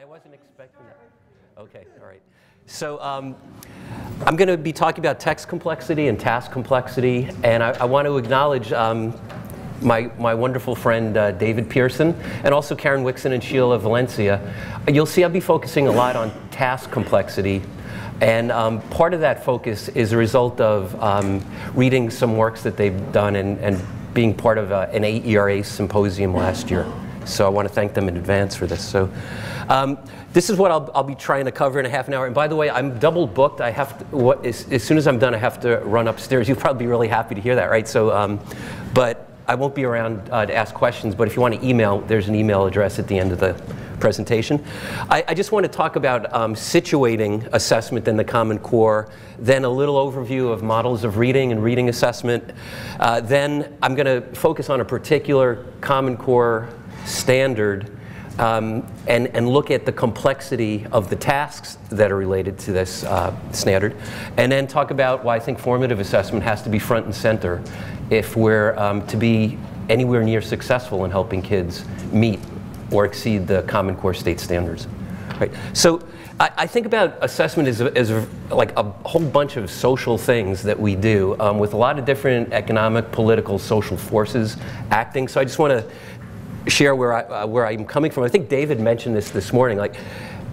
I wasn't expecting that. Okay, all right. So um, I'm going to be talking about text complexity and task complexity, and I, I want to acknowledge um, my, my wonderful friend uh, David Pearson, and also Karen Wixson and Sheila Valencia. You'll see I'll be focusing a lot on task complexity, and um, part of that focus is a result of um, reading some works that they've done and, and being part of uh, an AERA symposium last year. So I want to thank them in advance for this. So um, this is what I'll, I'll, be trying to cover in a half an hour. And by the way, I'm double booked. I have to, what, as, as, soon as I'm done, I have to run upstairs. You'll probably be really happy to hear that, right? So, um, but I won't be around uh, to ask questions, but if you want to email, there's an email address at the end of the presentation. I, I just want to talk about um, situating assessment in the Common Core, then a little overview of models of reading and reading assessment. Uh, then I'm going to focus on a particular Common Core standard um, and, and look at the complexity of the tasks that are related to this uh, standard, and then talk about why I think formative assessment has to be front and center if we're um, to be anywhere near successful in helping kids meet or exceed the Common Core state standards. Right. So I, I think about assessment as, as like a whole bunch of social things that we do um, with a lot of different economic, political, social forces acting. So I just want to share where, I, uh, where I'm coming from. I think David mentioned this this morning, like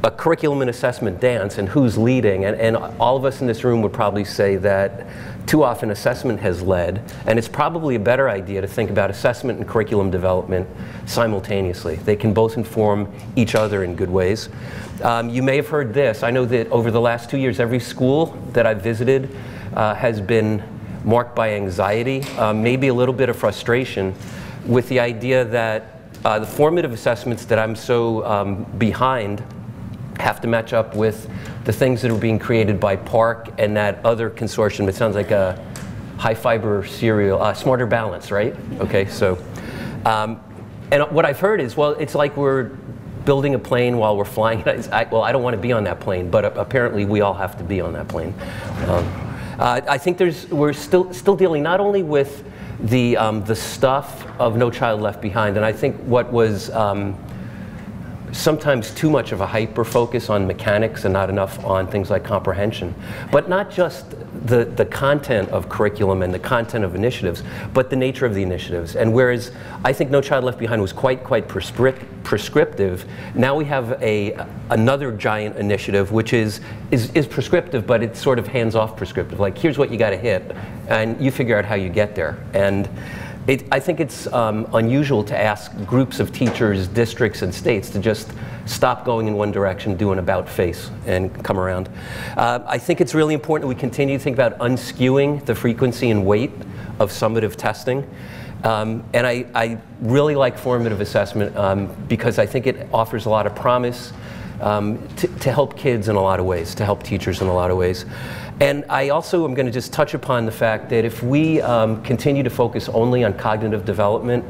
a curriculum and assessment dance and who's leading. And, and all of us in this room would probably say that too often assessment has led, and it's probably a better idea to think about assessment and curriculum development simultaneously. They can both inform each other in good ways. Um, you may have heard this. I know that over the last two years, every school that I've visited uh, has been marked by anxiety, uh, maybe a little bit of frustration with the idea that uh, the formative assessments that I'm so um, behind have to match up with the things that are being created by PARCC and that other consortium. It sounds like a high fiber cereal, uh, Smarter Balance, right? Okay, so, um, and what I've heard is, well, it's like we're building a plane while we're flying. I, well, I don't want to be on that plane, but apparently we all have to be on that plane. Um, uh, I think there's, we're still, still dealing not only with the, um, the stuff of No Child Left Behind. And I think what was um, sometimes too much of a hyper focus on mechanics and not enough on things like comprehension. But not just the, the content of curriculum and the content of initiatives, but the nature of the initiatives. And whereas I think No Child Left Behind was quite, quite prescriptive, now we have a, another giant initiative which is, is, is prescriptive, but it's sort of hands-off prescriptive. Like, here's what you got to hit, and you figure out how you get there. And it, I think it's um, unusual to ask groups of teachers, districts, and states to just stop going in one direction, do an about face, and come around. Uh, I think it's really important that we continue to think about unskewing the frequency and weight of summative testing. Um, and I, I, really like formative assessment um, because I think it offers a lot of promise um, to help kids in a lot of ways, to help teachers in a lot of ways. And I also am going to just touch upon the fact that if we um, continue to focus only on cognitive development,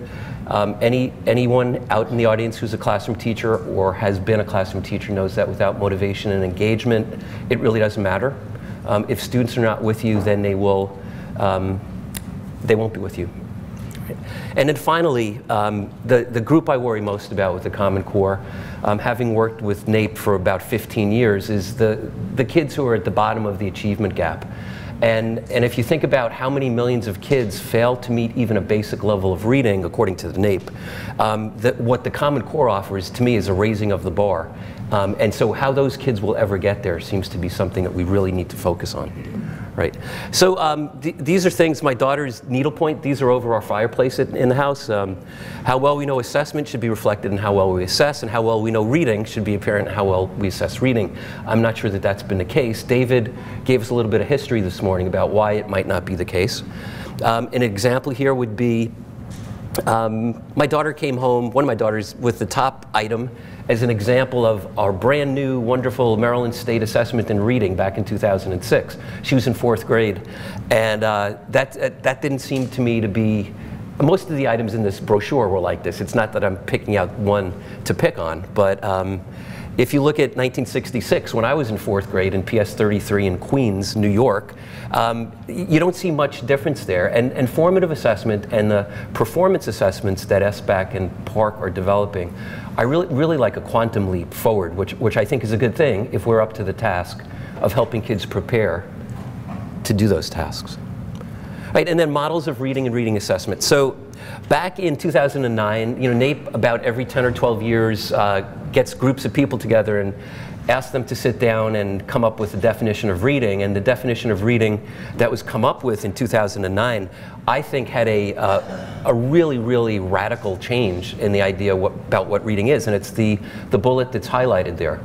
um, any, anyone out in the audience who's a classroom teacher or has been a classroom teacher knows that without motivation and engagement, it really doesn't matter. Um, if students are not with you, then they will, um, they won't be with you. And then finally, um, the, the group I worry most about with the Common Core, um, having worked with NAEP for about 15 years, is the, the kids who are at the bottom of the achievement gap. And, and if you think about how many millions of kids fail to meet even a basic level of reading, according to the NAEP, um, what the Common Core offers to me is a raising of the bar. Um, and so how those kids will ever get there seems to be something that we really need to focus on right? So um, th these are things, my daughter's needlepoint, these are over our fireplace in, in the house. Um, how well we know assessment should be reflected in how well we assess, and how well we know reading should be apparent in how well we assess reading. I'm not sure that that's been the case. David gave us a little bit of history this morning about why it might not be the case. Um, an example here would be um, my daughter came home, one of my daughters, with the top item as an example of our brand new, wonderful Maryland State Assessment in Reading back in 2006. She was in fourth grade, and uh, that, uh, that didn't seem to me to be, most of the items in this brochure were like this. It's not that I'm picking out one to pick on, but um, if you look at 1966, when I was in fourth grade in PS 33 in Queens, New York, um, you don't see much difference there. And, and formative assessment and the performance assessments that SBAC and PARCC are developing I really, really like a quantum leap forward, which, which I think is a good thing if we're up to the task of helping kids prepare to do those tasks. Right, and then models of reading and reading assessment. So back in 2009, you know, NAEP about every 10 or 12 years uh, gets groups of people together and asks them to sit down and come up with a definition of reading. And the definition of reading that was come up with in 2009, I think had a, uh, a really, really radical change in the idea what, about what reading is. And it's the, the bullet that's highlighted there.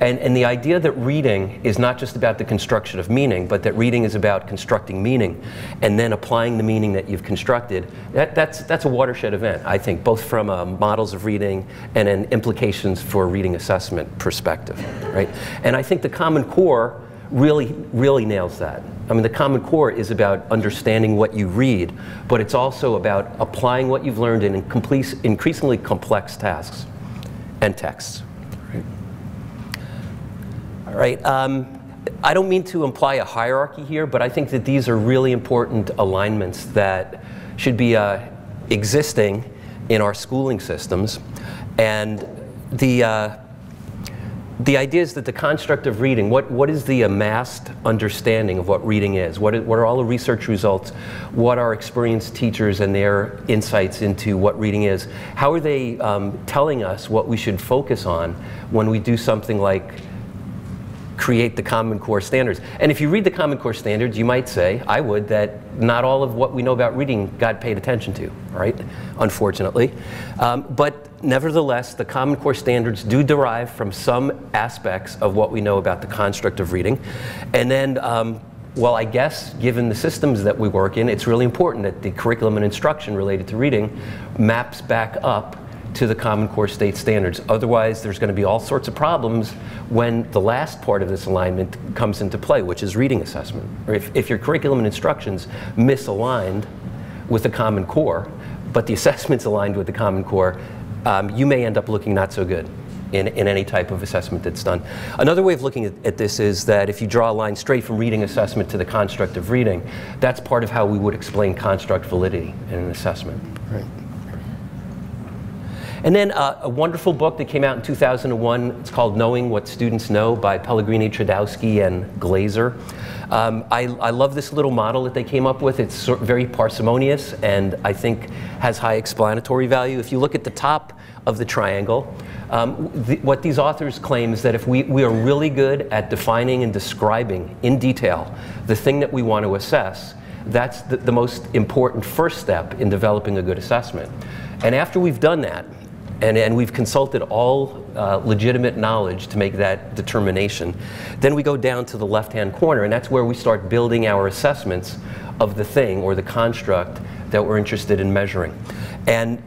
And, and the idea that reading is not just about the construction of meaning, but that reading is about constructing meaning and then applying the meaning that you've constructed, that, that's, that's a watershed event, I think, both from uh, models of reading and an implications for reading assessment perspective, right? And I think the Common Core really, really nails that. I mean, the Common Core is about understanding what you read, but it's also about applying what you've learned in increasingly complex tasks and texts. All right. Um, I don't mean to imply a hierarchy here, but I think that these are really important alignments that should be uh, existing in our schooling systems. And the, uh, the idea is that the construct of reading, what, what is the amassed understanding of what reading is? What, is, what are all the research results? What are experienced teachers and their insights into what reading is? How are they um, telling us what we should focus on when we do something like create the Common Core standards. And if you read the Common Core standards, you might say, I would, that not all of what we know about reading got paid attention to, right? Unfortunately. Um, but nevertheless, the Common Core standards do derive from some aspects of what we know about the construct of reading. And then um, well, I guess given the systems that we work in, it's really important that the curriculum and instruction related to reading maps back up to the Common Core state standards. Otherwise, there's going to be all sorts of problems when the last part of this alignment comes into play, which is reading assessment. If, if your curriculum and instructions misaligned with the Common Core, but the assessment's aligned with the Common Core, um, you may end up looking not so good. In, in, any type of assessment that's done. Another way of looking at, at, this is that if you draw a line straight from reading assessment to the construct of reading, that's part of how we would explain construct validity in an assessment. Right. And then uh, a wonderful book that came out in 2001. It's called Knowing What Students Know by Pellegrino, Chudowsky, and Glaser. Um, I, I, love this little model that they came up with. It's sort very parsimonious and I think has high explanatory value. If you look at the top of the triangle, um, what these authors claim is that if we, we are really good at defining and describing in detail the thing that we want to assess, that's the, the most important first step in developing a good assessment. And after we've done that, and, and we've consulted all uh, legitimate knowledge to make that determination. Then we go down to the left-hand corner, and that's where we start building our assessments of the thing or the construct that we're interested in measuring. And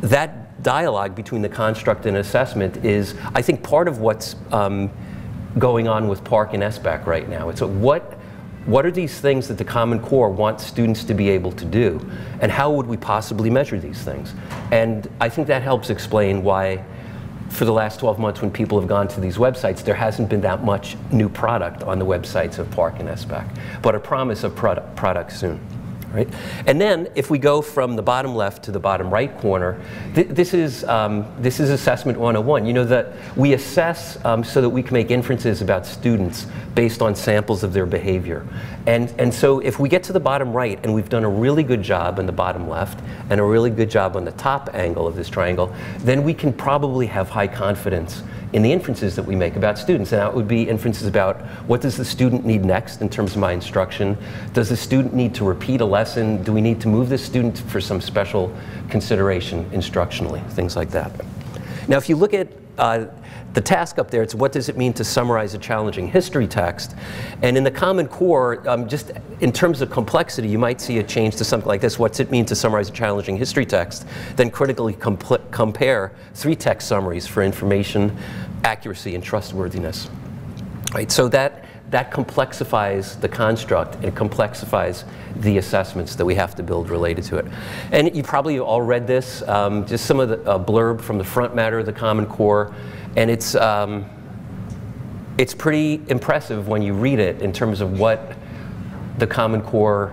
that dialogue between the construct and assessment is, I think, part of what's um, going on with PARCC and SBAC right now. It's a, what what are these things that the Common Core wants students to be able to do? And how would we possibly measure these things? And I think that helps explain why for the last 12 months when people have gone to these websites, there hasn't been that much new product on the websites of PARCC and SBAC, but a promise of product, product soon right? And then if we go from the bottom left to the bottom right corner, th this, is, um, this is assessment 101. You know that we assess um, so that we can make inferences about students based on samples of their behavior. And, and so if we get to the bottom right and we've done a really good job in the bottom left and a really good job on the top angle of this triangle, then we can probably have high confidence in the inferences that we make about students. And that would be inferences about what does the student need next in terms of my instruction? Does the student need to repeat a lesson? Do we need to move the student for some special consideration instructionally? Things like that. Now, if you look at uh, the task up there, it's what does it mean to summarize a challenging history text? And in the Common Core, um, just in terms of complexity, you might see a change to something like this. What's it mean to summarize a challenging history text? Then critically compare three text summaries for information, accuracy, and trustworthiness. Right, so that that complexifies the construct. and complexifies the assessments that we have to build related to it. And you probably all read this, um, just some of the uh, blurb from the front matter of the Common Core. And it's, um, it's pretty impressive when you read it in terms of what the Common Core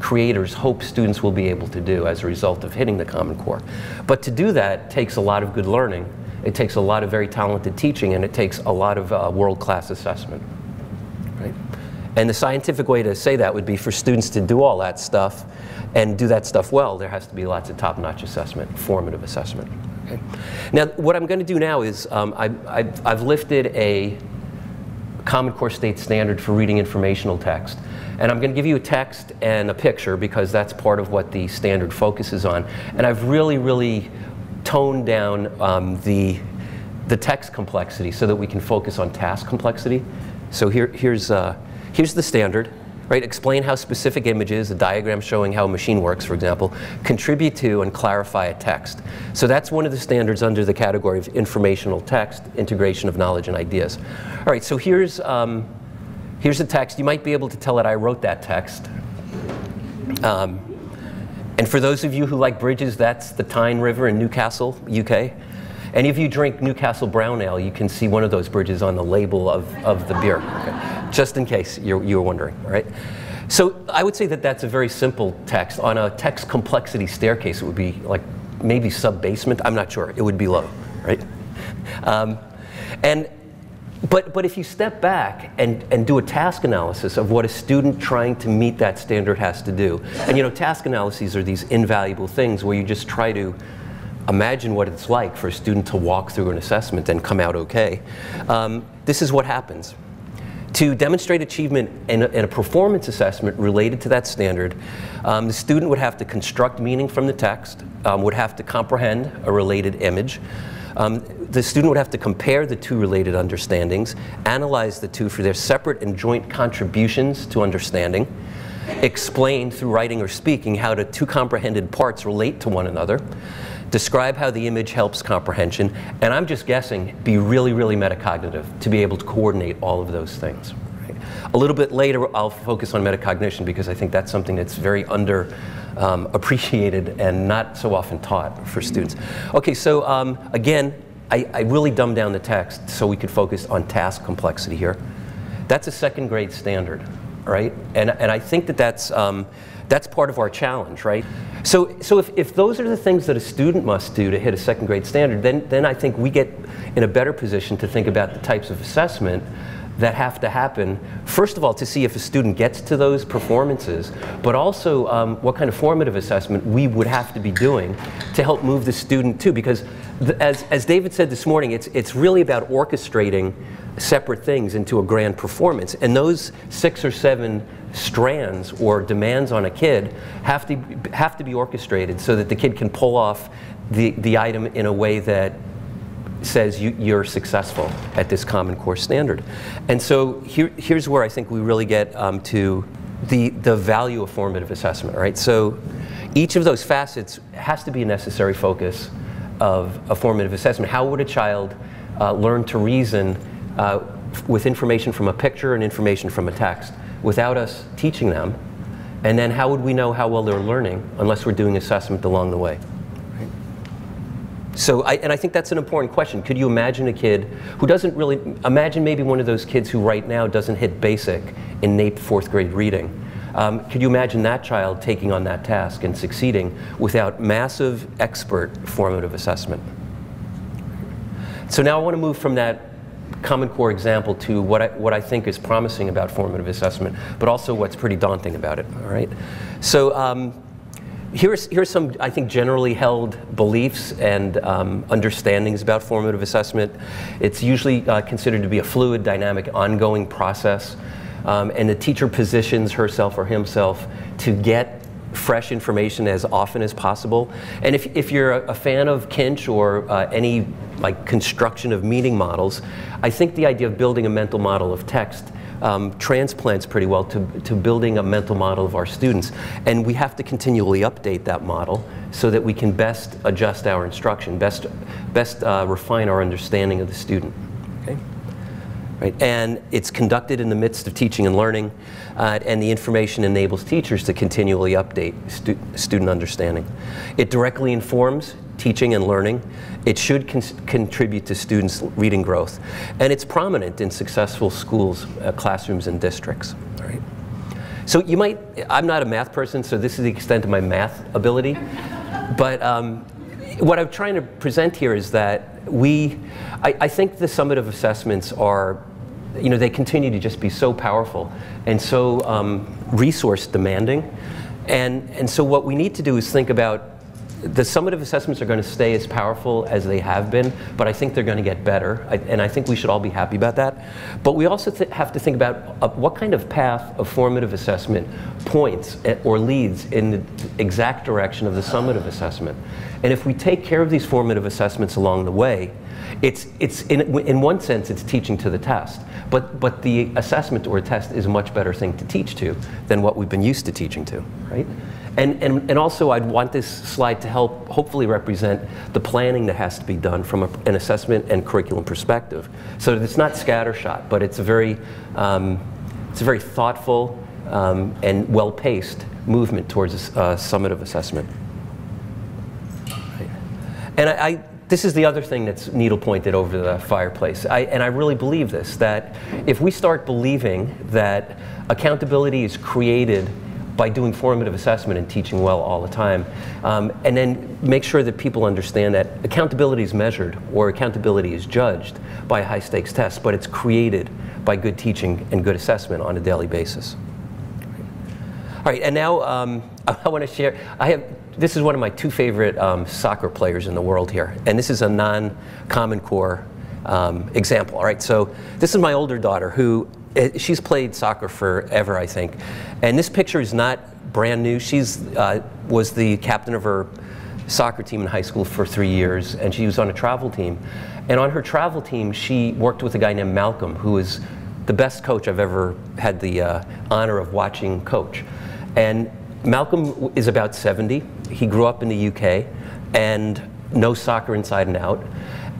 creators hope students will be able to do as a result of hitting the Common Core. But to do that takes a lot of good learning. It takes a lot of very talented teaching, and it takes a lot of uh, world-class assessment. Right? And the scientific way to say that would be for students to do all that stuff and do that stuff well, there has to be lots of top-notch assessment, formative assessment. Okay? Now, what I'm going to do now is um, I, I've lifted a Common Core state standard for reading informational text. And I'm going to give you a text and a picture because that's part of what the standard focuses on. And I've really, really toned down um, the, the text complexity so that we can focus on task complexity. So here, here's, uh, here's the standard. Right, explain how specific images, a diagram showing how a machine works, for example, contribute to and clarify a text. So that's one of the standards under the category of informational text, integration of knowledge and ideas. All right, so here's, um, Here's the text. You might be able to tell that I wrote that text. Um, and for those of you who like bridges, that's the Tyne River in Newcastle, UK. Any of you drink Newcastle Brown Ale, you can see one of those bridges on the label of, of the beer, okay? just in case you're, you were wondering, right? So I would say that that's a very simple text. On a text complexity staircase, it would be like maybe sub-basement, I'm not sure, it would be low, right? Um, and but, but if you step back and, and do a task analysis of what a student trying to meet that standard has to do, and you know, task analyses are these invaluable things where you just try to imagine what it's like for a student to walk through an assessment and come out okay. Um, this is what happens. To demonstrate achievement in a, in a performance assessment related to that standard, um, the student would have to construct meaning from the text, um, would have to comprehend a related image, um, the student would have to compare the two related understandings, analyze the two for their separate and joint contributions to understanding, explain through writing or speaking how the two comprehended parts relate to one another, describe how the image helps comprehension, and I'm just guessing, be really, really metacognitive to be able to coordinate all of those things. A little bit later, I'll focus on metacognition because I think that's something that's very under um, appreciated and not so often taught for students. Okay, so um, again, I, I really dumbed down the text so we could focus on task complexity here. That's a second grade standard, right? And, and I think that that's, um, that's part of our challenge, right? So, so if, if those are the things that a student must do to hit a second grade standard, then, then I think we get in a better position to think about the types of assessment that have to happen, first of all, to see if a student gets to those performances, but also um, what kind of formative assessment we would have to be doing to help move the student too. Because as, as David said this morning, it's, it's really about orchestrating separate things into a grand performance. And those six or seven strands or demands on a kid have to, have to be orchestrated so that the kid can pull off the, the item in a way that says you, are successful at this Common Core standard. And so here, here's where I think we really get um, to the, the value of formative assessment, right? So each of those facets has to be a necessary focus of a formative assessment. How would a child uh, learn to reason uh, with information from a picture and information from a text without us teaching them? And then how would we know how well they're learning unless we're doing assessment along the way? So, I, and I think that's an important question. Could you imagine a kid who doesn't really, imagine maybe one of those kids who right now doesn't hit basic in NAEP fourth grade reading. Um, could you imagine that child taking on that task and succeeding without massive expert formative assessment? So now I want to move from that Common Core example to what I, what I think is promising about formative assessment, but also what's pretty daunting about it, all right? So um, here's, here's some, I think, generally held beliefs and um, understandings about formative assessment. It's usually uh, considered to be a fluid, dynamic, ongoing process. Um, and the teacher positions herself or himself to get fresh information as often as possible. And if, if you're a, a fan of Kintsch or uh, any like construction of meaning models, I think the idea of building a mental model of text um, transplants pretty well to, to building a mental model of our students. And we have to continually update that model so that we can best adjust our instruction, best, best uh, refine our understanding of the student. Okay? Right? And it's conducted in the midst of teaching and learning, uh, and the information enables teachers to continually update stu student understanding. It directly informs teaching and learning. It should con contribute to students' reading growth. And it's prominent in successful schools, uh, classrooms, and districts. Right? So you might, I'm not a math person, so this is the extent of my math ability. but um, what I'm trying to present here is that we, I, I think the summative assessments are you know, they continue to just be so powerful and so um, resource demanding. And, and so what we need to do is think about the summative assessments are going to stay as powerful as they have been, but I think they're going to get better, I, and I think we should all be happy about that. But we also have to think about uh, what kind of path of formative assessment points eh, or leads in the exact direction of the summative assessment. And if we take care of these formative assessments along the way, it's, it's in, in one sense, it's teaching to the test. But, but the assessment or test is a much better thing to teach to than what we've been used to teaching to, right? And, and, and also, I'd want this slide to help hopefully represent the planning that has to be done from a, an assessment and curriculum perspective. So it's not scattershot, but it's a very, um, it's a very thoughtful um, and well-paced movement towards a uh, summative assessment. And I, I this is the other thing that's needle pointed over the fireplace. I, and I really believe this that if we start believing that accountability is created by doing formative assessment and teaching well all the time. Um, and then make sure that people understand that accountability is measured or accountability is judged by high stakes test, but it's created by good teaching and good assessment on a daily basis. All right, and now um, I want to share, I have, this is one of my two favorite um, soccer players in the world here, and this is a non-Common Core um, example. All right, so this is my older daughter who it, she's played soccer forever, I think. And this picture is not brand new. She's uh, was the captain of her soccer team in high school for three years, and she was on a travel team. And on her travel team, she worked with a guy named Malcolm, who is the best coach I've ever had the uh, honor of watching coach. And Malcolm is about 70. He grew up in the UK and knows soccer inside and out.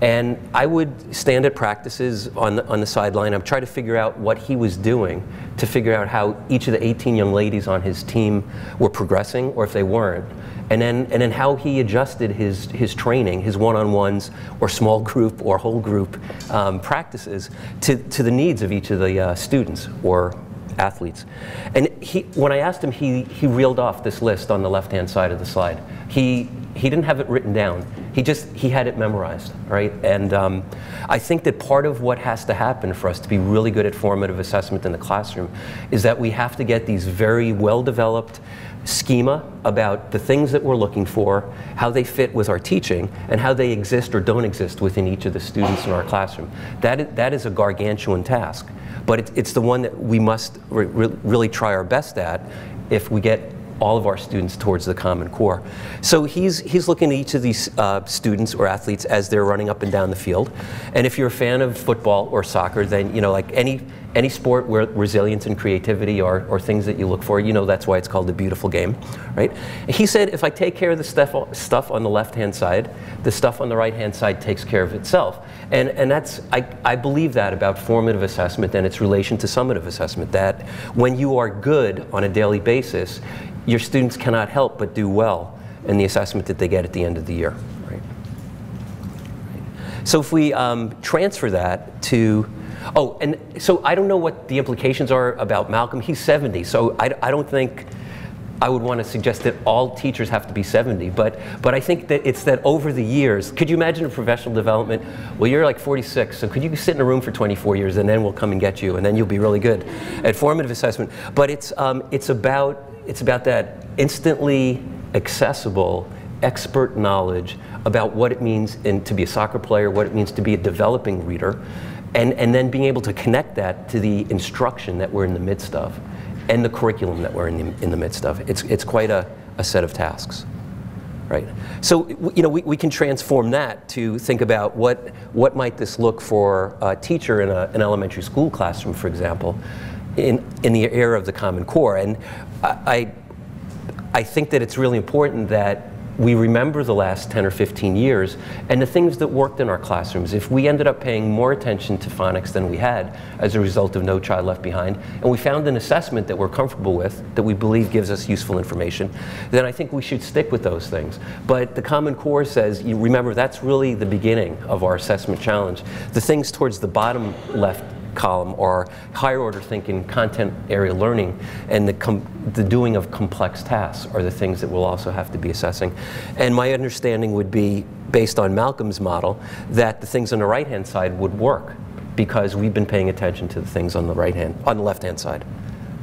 And I would stand at practices on the, on the sideline. I'd try to figure out what he was doing to figure out how each of the 18 young ladies on his team were progressing or if they weren't. And then, and then how he adjusted his, his training, his one-on-ones or small group or whole group um, practices to, to the needs of each of the uh, students or athletes. And he, when I asked him, he, he reeled off this list on the left-hand side of the slide. He, he didn't have it written down. He just, he had it memorized, right? And um, I think that part of what has to happen for us to be really good at formative assessment in the classroom is that we have to get these very well-developed schema about the things that we're looking for, how they fit with our teaching, and how they exist or don't exist within each of the students in our classroom. That is, that is a gargantuan task, but it, it's the one that we must re really try our best at if we get all of our students towards the Common Core. So he's, he's looking at each of these uh, students or athletes as they're running up and down the field. And if you're a fan of football or soccer, then, you know, like any, any sport where resilience and creativity are, are things that you look for, you know that's why it's called the beautiful game, right? He said, if I take care of the stuff, stuff on the left-hand side, the stuff on the right-hand side takes care of itself. And, and that's, I, I believe that about formative assessment and its relation to summative assessment, that when you are good on a daily basis, your students cannot help but do well in the assessment that they get at the end of the year. Right? So if we um, transfer that to, oh, and so I don't know what the implications are about Malcolm. He's 70, so I, I don't think I would want to suggest that all teachers have to be 70, but, but I think that it's that over the years, could you imagine a professional development? Well, you're like 46, so could you sit in a room for 24 years and then we'll come and get you, and then you'll be really good at formative assessment. But it's, um, it's about it's about that instantly accessible expert knowledge about what it means in, to be a soccer player, what it means to be a developing reader, and, and then being able to connect that to the instruction that we're in the midst of and the curriculum that we're in the, in the midst of. It's, it's quite a, a set of tasks. Right. So you know we, we can transform that to think about what what might this look for a teacher in a, an elementary school classroom, for example, in in the era of the Common Core. And I, I think that it's really important that we remember the last 10 or 15 years and the things that worked in our classrooms. If we ended up paying more attention to phonics than we had as a result of No Child Left Behind, and we found an assessment that we're comfortable with, that we believe gives us useful information, then I think we should stick with those things. But the Common Core says, you remember, that's really the beginning of our assessment challenge. The things towards the bottom left column are higher order thinking, content area learning, and the, the doing of complex tasks are the things that we'll also have to be assessing. And my understanding would be, based on Malcolm's model, that the things on the right-hand side would work because we've been paying attention to the things on the right hand, on the left-hand side.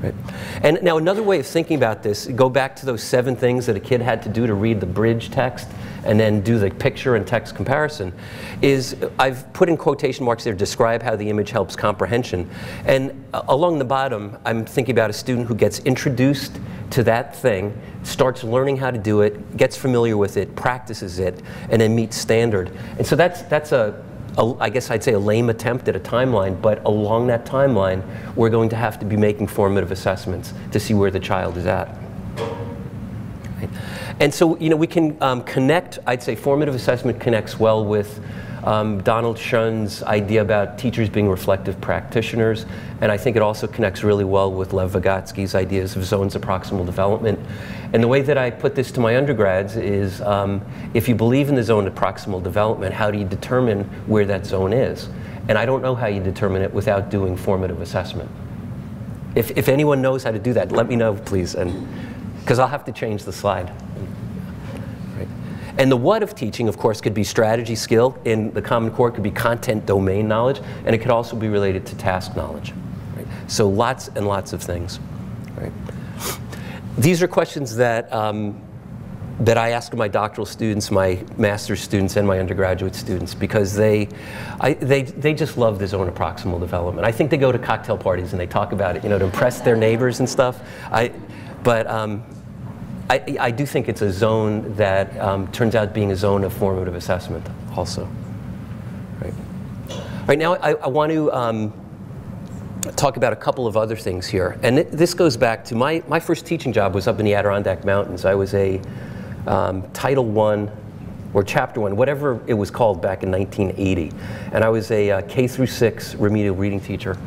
Right. And now another way of thinking about this, go back to those seven things that a kid had to do to read the bridge text and then do the picture and text comparison, is I've put in quotation marks there, describe how the image helps comprehension. And uh, along the bottom, I'm thinking about a student who gets introduced to that thing, starts learning how to do it, gets familiar with it, practices it, and then meets standard. And so that's, that's a, a, I guess I'd say a lame attempt at a timeline, but along that timeline, we're going to have to be making formative assessments to see where the child is at. And so, you know, we can um, connect, I'd say formative assessment connects well with um, Donald Schön's idea about teachers being reflective practitioners, and I think it also connects really well with Lev Vygotsky's ideas of zones of proximal development. And the way that I put this to my undergrads is um, if you believe in the zone of proximal development, how do you determine where that zone is? And I don't know how you determine it without doing formative assessment. If, if anyone knows how to do that, let me know, please, and because I'll have to change the slide. And the what of teaching, of course, could be strategy skill. In the Common Core, could be content domain knowledge, and it could also be related to task knowledge. Right? So lots and lots of things. Right? These are questions that, um, that I ask my doctoral students, my master's students, and my undergraduate students because they, I, they, they just love the zone of proximal development. I think they go to cocktail parties and they talk about it, you know, to impress their neighbors and stuff. I, but um, I, I do think it's a zone that um, turns out being a zone of formative assessment also. Right, right now, I, I want to um, talk about a couple of other things here. And th this goes back to my, my first teaching job was up in the Adirondack Mountains. I was a um, Title I or Chapter 1, whatever it was called back in 1980. And I was a uh, K through 6 remedial reading teacher.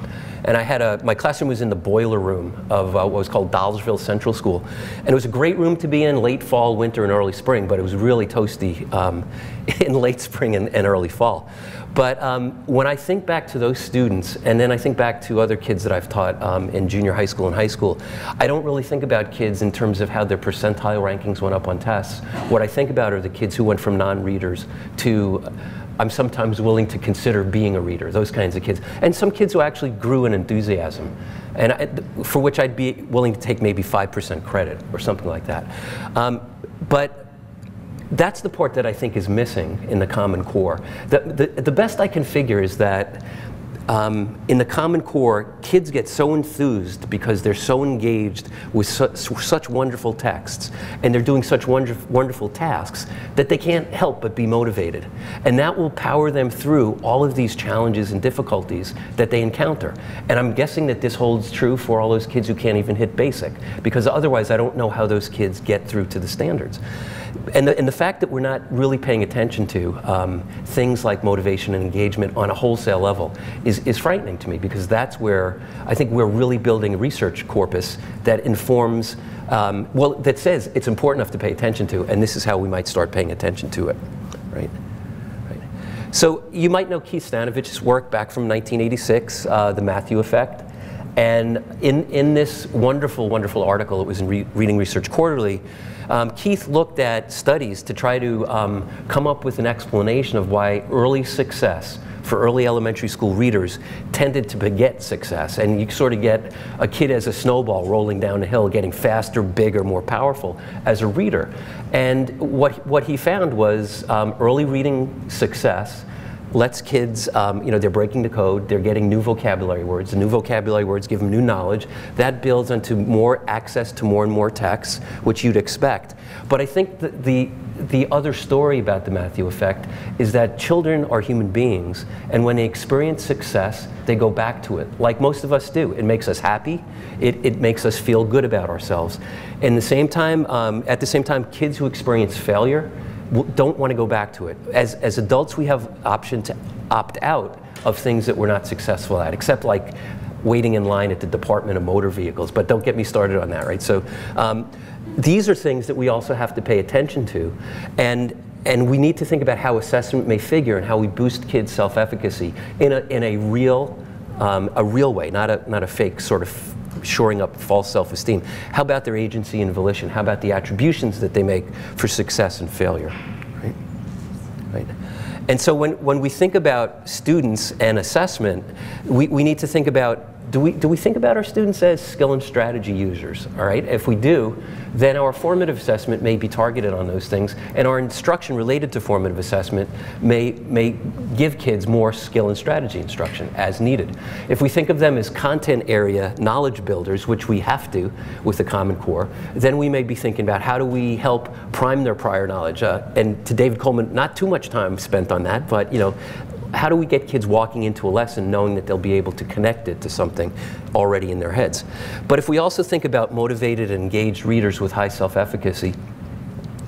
And I had a, my classroom was in the boiler room of uh, what was called Dollisville Central School. And it was a great room to be in late fall, winter, and early spring, but it was really toasty um, in late spring and, and, early fall. But um, when I think back to those students, and then I think back to other kids that I've taught um, in junior high school and high school, I don't really think about kids in terms of how their percentile rankings went up on tests. What I think about are the kids who went from non-readers to I'm sometimes willing to consider being a reader, those kinds of kids. And some kids who actually grew in enthusiasm, and I, for which I'd be willing to take maybe 5% credit or something like that. Um, but that's the part that I think is missing in the Common Core. The, the, the best I can figure is that um, in the Common Core, kids get so enthused because they're so engaged with su such wonderful texts and they're doing such wonder wonderful tasks that they can't help but be motivated. And that will power them through all of these challenges and difficulties that they encounter. And I'm guessing that this holds true for all those kids who can't even hit basic because otherwise I don't know how those kids get through to the standards and the, and the fact that we're not really paying attention to um, things like motivation and engagement on a wholesale level is, is frightening to me because that's where I think we're really building a research corpus that informs, um, well, that says it's important enough to pay attention to, and this is how we might start paying attention to it, right? right. So you might know Keith Stanovich's work back from 1986, uh, The Matthew Effect. And in, in this wonderful, wonderful article, it was in Re Reading Research Quarterly, um, Keith looked at studies to try to um, come up with an explanation of why early success for early elementary school readers tended to beget success. And you sort of get a kid as a snowball rolling down a hill, getting faster, bigger, more powerful as a reader. And what, what he found was um, early reading success lets kids, um, you know, they're breaking the code, they're getting new vocabulary words. The new vocabulary words give them new knowledge. That builds onto more access to more and more texts, which you'd expect. But I think the, the, the other story about the Matthew effect is that children are human beings, and when they experience success, they go back to it, like most of us do. It makes us happy, it, it makes us feel good about ourselves. And the same time, um, at the same time, kids who experience failure don't want to go back to it. As, as adults, we have option to opt out of things that we're not successful at, except like waiting in line at the Department of Motor Vehicles. But don't get me started on that, right? So um, these are things that we also have to pay attention to. And, and we need to think about how assessment may figure and how we boost kids' self-efficacy in a, in a real, um, a real way, not a, not a fake sort of shoring up false self-esteem. How about their agency and volition? How about the attributions that they make for success and failure? Right? Right. And so when, when we think about students and assessment, we, we need to think about do we, do we think about our students as skill and strategy users, all right? If we do, then our formative assessment may be targeted on those things, and our instruction related to formative assessment may, may give kids more skill and strategy instruction as needed. If we think of them as content area knowledge builders, which we have to with the Common Core, then we may be thinking about how do we help prime their prior knowledge. Uh, and to David Coleman, not too much time spent on that, but you know, how do we get kids walking into a lesson knowing that they'll be able to connect it to something already in their heads? But if we also think about motivated and engaged readers with high self-efficacy,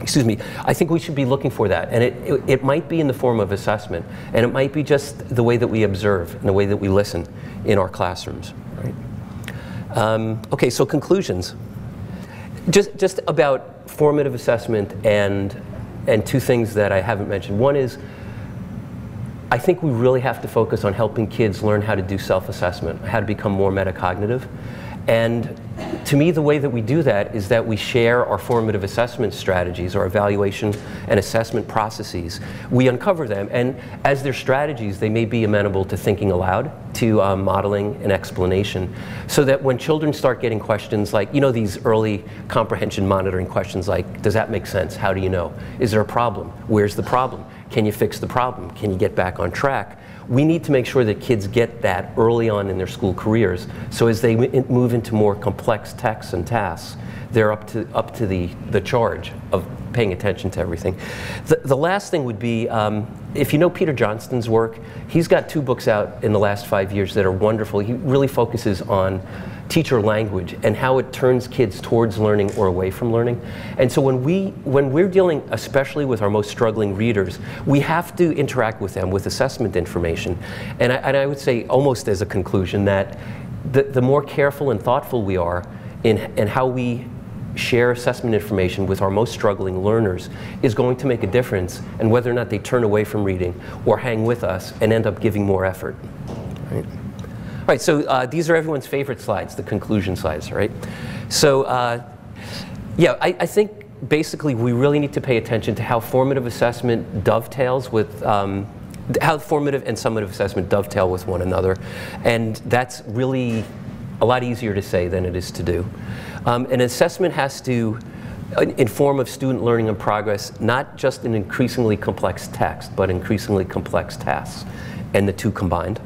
excuse me, I think we should be looking for that. And it, it, it, might be in the form of assessment, and it might be just the way that we observe and the way that we listen in our classrooms. Right? Um, okay, so conclusions. Just, just about formative assessment and, and two things that I haven't mentioned. One is I think we really have to focus on helping kids learn how to do self-assessment, how to become more metacognitive. And to me, the way that we do that is that we share our formative assessment strategies, our evaluation and assessment processes. We uncover them, and as their strategies, they may be amenable to thinking aloud, to um, modeling and explanation, so that when children start getting questions like, you know, these early comprehension monitoring questions like, does that make sense? How do you know? Is there a problem? Where's the problem? Can you fix the problem? Can you get back on track? We need to make sure that kids get that early on in their school careers. So as they move into more complex texts and tasks, they're up to, up to the, the charge of paying attention to everything. The, the last thing would be, um, if you know Peter Johnston's work, he's got two books out in the last five years that are wonderful. He really focuses on teacher language and how it turns kids towards learning or away from learning. And so when, we, when we're dealing, especially with our most struggling readers, we have to interact with them with assessment information. And I, and I would say almost as a conclusion that the, the more careful and thoughtful we are in, in how we share assessment information with our most struggling learners is going to make a difference in whether or not they turn away from reading or hang with us and end up giving more effort. Right? So uh, these are everyone's favorite slides, the conclusion slides, right? So uh, yeah, I, I, think basically we really need to pay attention to how formative assessment dovetails with um, how formative and summative assessment dovetail with one another. And that's really a lot easier to say than it is to do. Um, an assessment has to inform of student learning and progress, not just in increasingly complex text, but increasingly complex tasks, and the two combined.